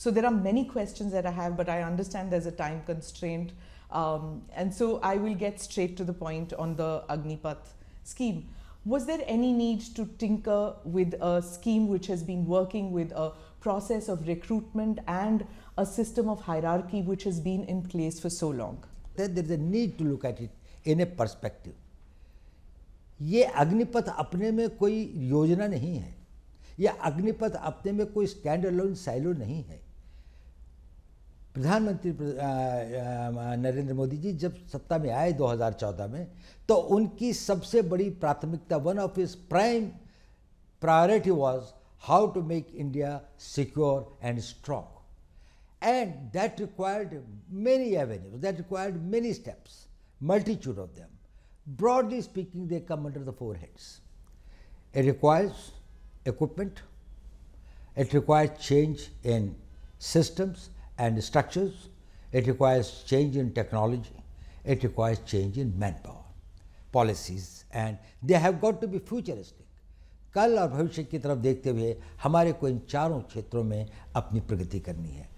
So there are many questions that I have, but I understand there's a time constraint. Um, and so I will get straight to the point on the Agnipath scheme. Was there any need to tinker with a scheme which has been working with a process of recruitment and a system of hierarchy which has been in place for so long? There is a need to look at it in a perspective. ये अग्निपथ अपने में कोई योजना नहीं है या अग्निपथ अपने में कोई स्टैंड अलोन साइलो नहीं है प्रधानमंत्री नरेंद्र मोदी जी जब सत्ता में आए 2014 में तो उनकी सबसे बड़ी प्राथमिकता one of his prime priority was how to make India secure and strong and that required many avenues that required many steps multitude of them. Broadly speaking, they come under the four heads. It requires equipment, it requires change in systems, and structures. It requires change in technology. It requires change in manpower, policies, and they have got to be futuristic. कल और भविष्य की तरफ देखते हुए हमारे को इन चारों क्षेत्रों में अपनी प्रगति करनी है